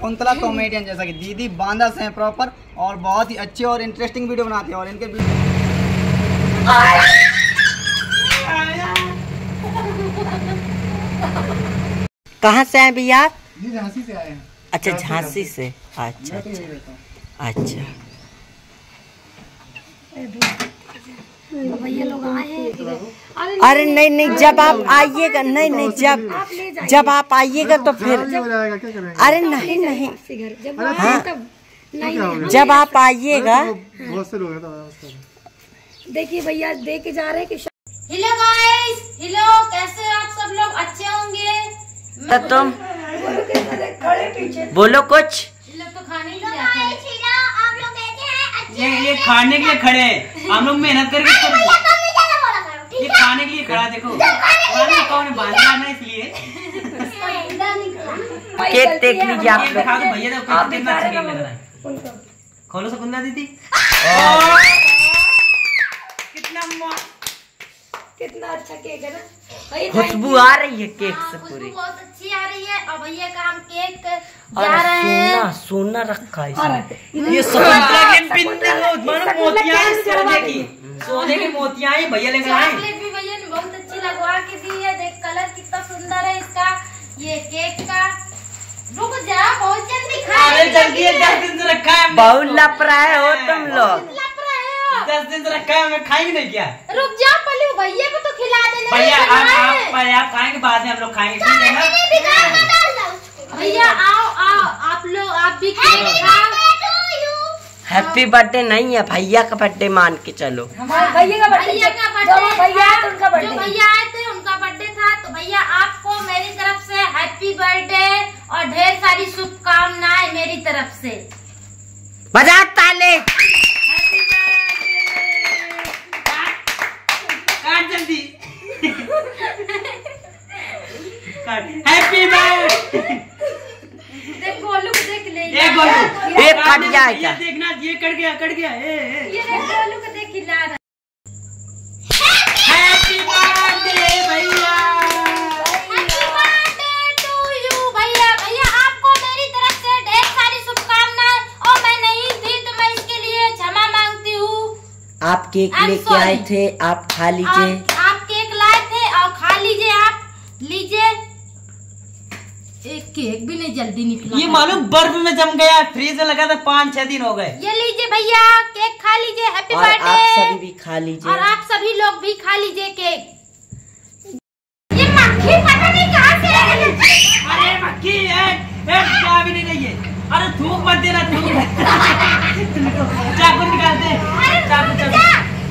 Shakuntala comedian जैसा कि दीदी बांदा से हैं प्रॉपर और बहुत ही अच्छे और इंटरेस्टिंग वीडियो बनाते हैं और इनके कहाँ से आए भैया? झांसी से आए हैं। अच्छा झांसी से। अच्छा तो अच्छा। अच्छा। भैया लोग आए हैं। अरे नहीं नहीं जब आप आइएगा नहीं नहीं जब जब आप आइएगा तो फिर ही जाएगा क्या करेंगे? अरे नहीं नहीं। जब हो। जब आप आइएगा तो बहुत से लोग तो देखिए भैया दे के जा रहे हैं कि हेलो गाइस हेलो कैसे हो आप सब लोग? अच्छे होंगे? तो तुम बोलो कुछ। लोग तो खाने के लिए आते हैं। ये ये खाने के लिए खड़े हैं। हम लोग मेहनत करके ये खाने के लिए खड़ा देखो। खाना कौन बांधना ना इसलिए? केक देख लीजिए आप लोग भैया खोलो सुकुंदा दीदी कितना मस्त कितना अच्छा केक है ना। खुशबू आ रही है केक से पूरी। बहुत अच्छी आ रही है और भैया का हम केक जा रहे हैं। सोना सोना रखा है इसमें ये स्वतंत्रता के मानो मोतियाँ हैं सोने की। सोने की मोतियाँ हैं भैया लेकर आए। चॉकलेट भी भैया ने बहुत अच्छी लगवा के दी है। देख कलर कितना सुंदर है इसका। ये केक का। रुक जा बहुत जल्दी खा अरे जल्दी है, से रखा है बहुत। लपरा हो तुम लोग। हो दस दिन से रखा है हमें खाएँगे नहीं क्या? रुक जा पहले भैया को तो खिला देना भैया आप आप हैं। पहले आप खाएँगे बाद में हम लोग खाएँगे ठीक है ना? भैया आओ आओ आप लोग आप भी हैप्पी बर्थडे नहीं है भैया का बर्थडे मान के चलो। भैया का बर्थडे भैया का बर्थडे भैया उनका बर्थडे भैया आए थे उनका बर्थडे था। तो भैया आपको मेरी तरफ़ से हैप्पी बर्थडे और ढेर सारी शुभकामनाएँ मेरी तरफ़ से। बजा ताले काट जल्दी काट हैप्पी बर्थडे देख गोलू को देख ले। ये गोलू ये कट जाएगा। ये देखना ये कट गया कट गया ए ये देख गोलू को देख खिला रहा हैप्पी बर्थडे भैया! हैप्पी बर्थडे टू यू भैया। भैया आपको मेरी तरफ़ से ढेर सारी शुभकामनाएँ। और मैं नहीं थी तो इसके लिए क्षमा मांगती हूँ। आप केक लेके आए थे आप खा लीजिए आप, आप केक लाए थे और खा लीजिए आप लीजिए एक केक भी नहीं जल्दी निकला ये मालूम बर्फ़ में जम गया फ्रीज में लगा था पाँच छह दिन हो गए। ये लीजिए भैया केक खा लीजिए हैप्पी और आप सभी बर्थडे भी खा लीजिए। और आप सभी लोग भी खा लीजिए केक। ये मक्खी पता नहीं कहाँ से है। अरे मक्खी है क्या भी नहीं रही है। अरे थूक मत देना थूक चाकू निकाल दे चाकू चाकू।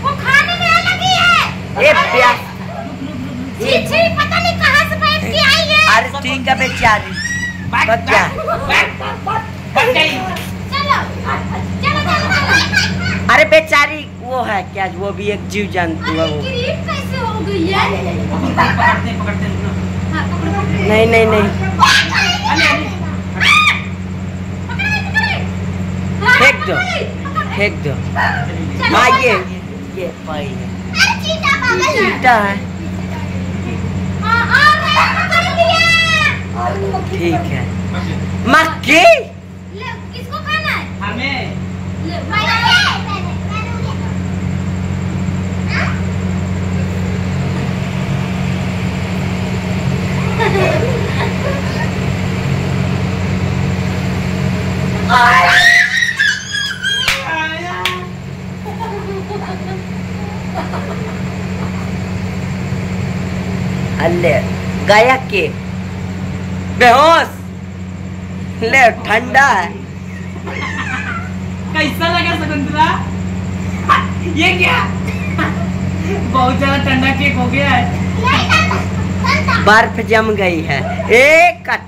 वो खाने में लगी है ए प्या छी छी पता नहीं कहाँ से बैठ के आई है अरे ठीक बेचारी अरे बेचारी वो है क्या वो भी एक जीव जंतु है वो हो है। हाँ। नहीं नहीं नहीं फेंक दो फेंक दो हाँ ये ये पाई है चीटा है हाँ, आ गया, पकड़ लिया। ठीक है। मक्खी। ले, किसको खाना है? हमें। अल्ले गया के। बेहोश। ले ठंडा है। कैसा लगा शकुंतला ये क्या? बहुत ज़्यादा ठंडा केक हो गया है। बर्फ़ जम गई है। एक कट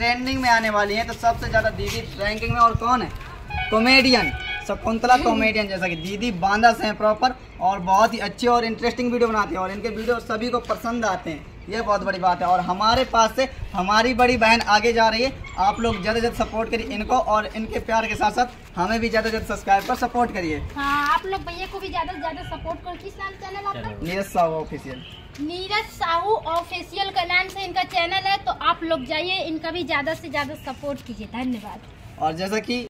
ट्रेंडिंग में आने वाली है तो सबसे ज़्यादा दीदी रैंकिंग में और कौन है? कॉमेडियन शकुंतला कॉमेडियन जैसा कि दीदी बांदा से हैं प्रॉपर और बहुत ही अच्छे और इंटरेस्टिंग वीडियो बनाते हैं और इनके वीडियो सभी को पसंद आते हैं। ये बहुत बड़ी बात है और हमारे पास से हमारी बड़ी बहन आगे जा रही है। आप लोग ज़्यादा से ज़्यादा सपोर्ट करिए इनको और इनके प्यार के साथ साथ हमें भी ज़्यादा से ज़्यादा सब्सक्राइब कर सपोर्ट करिए। हाँ आप लोग भैया को भी ज़्यादा से ज़्यादा सपोर्ट करो। किस नाम चैनल आपका? नीरज साहू ऑफिशियल नीरज साहू ऑफिशियल का नाम से इनका चैनल है तो आप लोग जाइए इनका भी ज़्यादा से ज़्यादा सपोर्ट कीजिए। धन्यवाद। और जैसा कि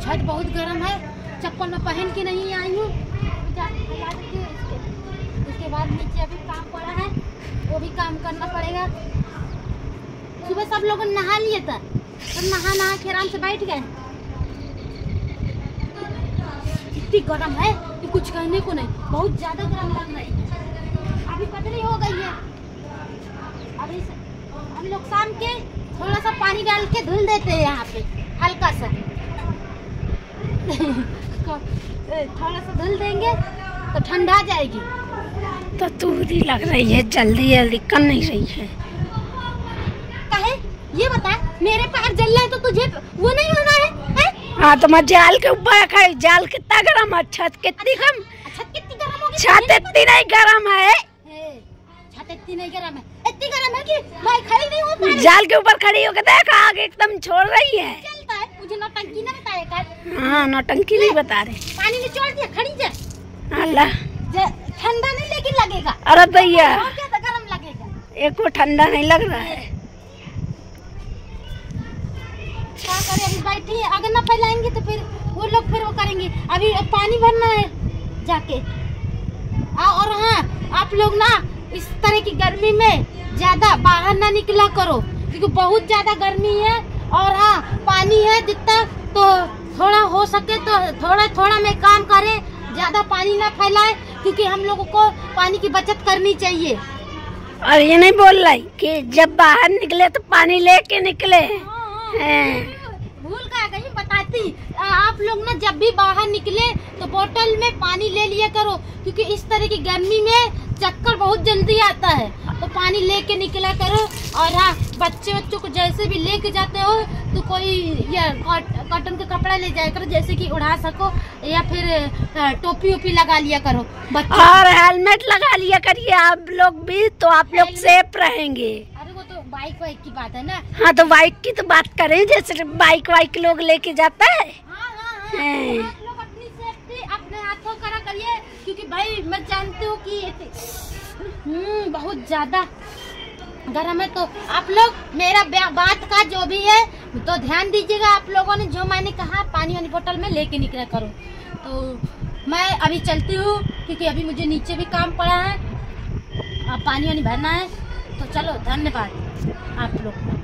छठ बहुत गर्म है। चप्पल में पहन के नहीं आई हूँ जा- लगा दीजिए इसके उसके बाद नीचे अभी काम पड़ा है, वो भी काम करना पड़ेगा। सुबह सब लोग नहा लिए था। सब नहा नहा के आराम से बैठ गए। इतनी गर्म है कि कुछ कहने को नहीं। बहुत ज़्यादा गर्म लग रही है। अभी पतली हो गई है। अभी हम लोग शाम के थोड़ा सा पानी डाल के धुल देते हैं यहाँ पे, हल्का सा। थोड़ा सा धुल देंगे तो ठंडा जाएगी। तो दूरी लग रही है जल्दी जल्दी कर नहीं रही है। कहे? ये बता मेरे पैर जल रहे तो तुझे वो नहीं हो रहा है, है? हाँ तो मैं जाल के ऊपर रखा है जाल कितना गर्म है छत कितनी कम छत गर्म छत इतनी नहीं गर्म है। छत इतनी नहीं गर्म है। इतनी गर्म है कि मैं खड़ी नहीं हूँ जाल के ऊपर खड़ी होकर देख आगे एकदम छोड़ रही है। है मुझे नौटंकी ना कर। हाँ नौटंकी नहीं बता रहे। पानी में छोड़ दिया खड़ी जा। अल्लाह जे- ठंडा नहीं लेकिन लगेगा। अरे भैया। तो गर्म लगेगा। एक को ठंडा नहीं लग रहा है। क्या करें अभी बैठी अगर ना फैलाएँगे तो फिर वो लोग फिर वो करेंगे। अभी पानी भरना है जाके। आ, और हाँ आप लोग ना इस तरह की गर्मी में ज़्यादा बाहर ना निकला करो। क्योंकि बहुत ज़्यादा गर्मी है और हाँ पानी है जितना तो थोड़ा हो सके तो थोड़ा थोड़ा में काम करें। ज़्यादा पानी ना फैलाए। क्योंकि हम लोगों को पानी की बचत करनी चाहिए। और ये नहीं बोल रही कि जब बाहर निकले तो पानी लेके निकले। हैं। भूल का गई बताती। आप लोग ना जब भी बाहर निकले तो बोतल में पानी ले लिया करो क्योंकि इस तरह की गर्मी में चक्कर बहुत जल्दी आता है। तो पानी लेके निकला करो और हाँ बच्चे बच्चों को जैसे भी लेके जाते हो तो कोई या कॉटन का कपड़ा ले जाया करो जैसे कि उड़ा सको। या फिर टोपी ओपी लगा लिया करो। और हेलमेट लगा लिया करिए आप लोग भी तो आप लोग सेफ़ रहेंगे। अरे वो तो बाइक वाइक की बात है ना। हाँ तो बाइक की तो बात करें जैसे बाइक वाइक लोग लेके जाता है। हाँ हाँ हाँ। लोग अपनी सेफ्टी अपने हाथों करा करिए क्योंकि भाई मैं जानती हूँ कि हम्म बहुत ज़्यादा। गर्म है तो आप लोग मेरा बात का जो भी है तो ध्यान दीजिएगा आप लोगों ने, जो मैंने कहा, पानी वाली बोतल में लेके निकला करो। तो मैं अभी चलती हूँ, क्योंकि अभी मुझे नीचे भी काम पड़ा है। अब पानी वानी भरना है तो चलो, धन्यवाद आप लोग।